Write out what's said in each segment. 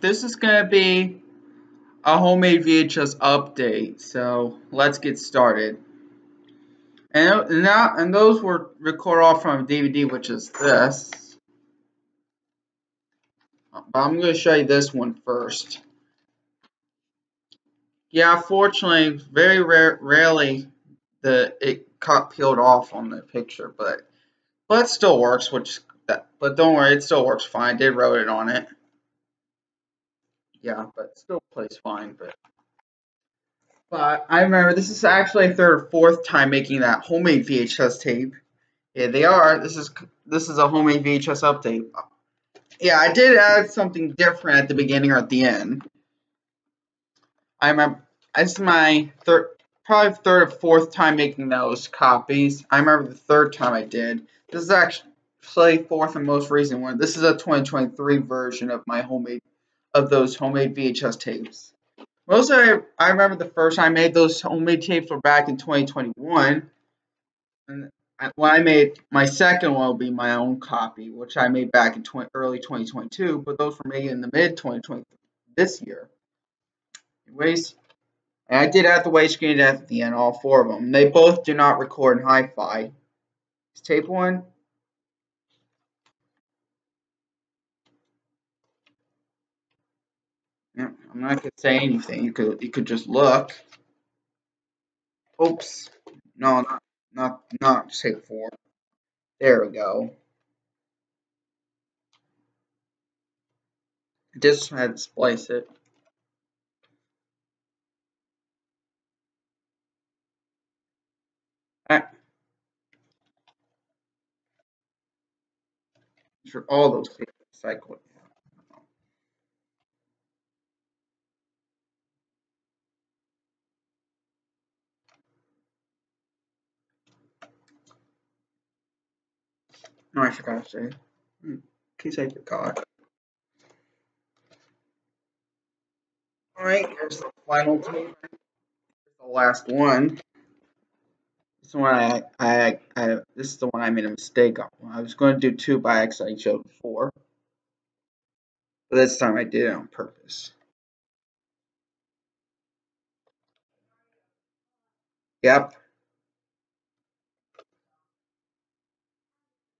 this is gonna be a homemade VHS update. So let's get started. And now, and those were recorded off from a DVD, which is this. But I'm going to show you this one first. Yeah, fortunately, very rare, rarely the it got peeled off on the picture, but but it still works. Which but don't worry, it still works fine. Did wrote it on it. Yeah, but still plays fine. But but I remember this is actually a third or fourth time making that homemade VHS tape. Yeah, they are. This is this is a homemade VHS update. Yeah, I did add something different at the beginning or at the end. I remember this is my third, probably third or fourth time making those copies. I remember the third time I did. This is actually fourth and most recent one. This is a 2023 version of my homemade of those homemade VHS tapes. Most I I remember the first time I made those homemade tapes were back in 2021, and when I made my second one will be my own copy, which I made back in 20, early 2022, but those were made in the mid 2020 this year. Anyways, and I did add the waste screen at the end, all four of them. They both do not record in hi-fi. tape one Yeah, I'm not gonna say anything. You could you could just look. Oops. No, not not not say four. There we go. Just had to splice it. Right. All those cycles. No, I forgot to say. In hmm. case I forgot. Alright, here's the final tape. The last one. This one I, I, I, this is the one I made a mistake on. I was going to do two by accident I showed before. But this time I did it on purpose. Yep.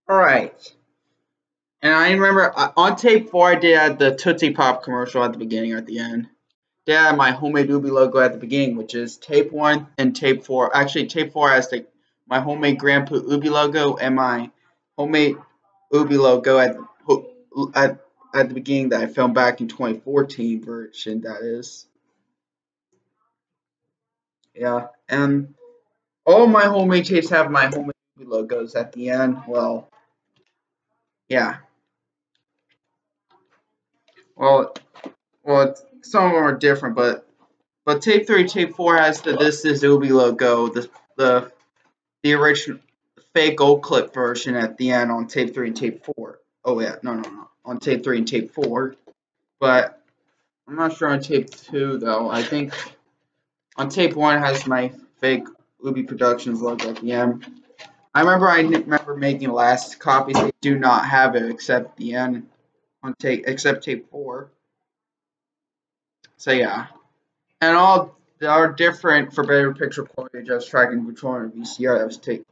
All right. And I remember uh, on tape four, I did the Tootsie Pop commercial at the beginning or at the end. Did add my homemade Ubi logo at the beginning, which is tape one and tape four. Actually, tape four has the my homemade Grandpa Ubi logo and my homemade Ubi logo at at at the beginning that I filmed back in 2014 version. That is. Yeah, and all my homemade tapes have my homemade Ubi logos at the end. Well, yeah. Well, well, some of them are different, but but tape three, tape four has the this is Ubi logo, the the the original fake gold clip version at the end on tape three and tape four. Oh yeah, no, no, no, on tape three and tape four. But I'm not sure on tape two though. I think on tape one has my fake Ubi Productions logo at the end. I remember I remember making last copies. They do not have it except the end on tape, except tape four. So yeah, and all are different for better picture quality. Just tracking controller and VCR that was tape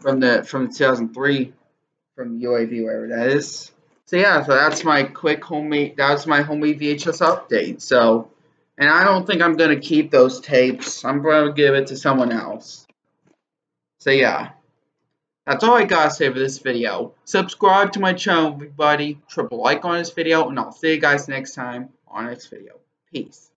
from the from 2003 from UAV wherever that is. So yeah, so that's my quick homemade. That's my homemade VHS update. So, and I don't think I'm gonna keep those tapes. I'm gonna give it to someone else. So yeah. That's all I gotta say for this video. Subscribe to my channel, everybody. Triple like on this video, and I'll see you guys next time on next video. Peace.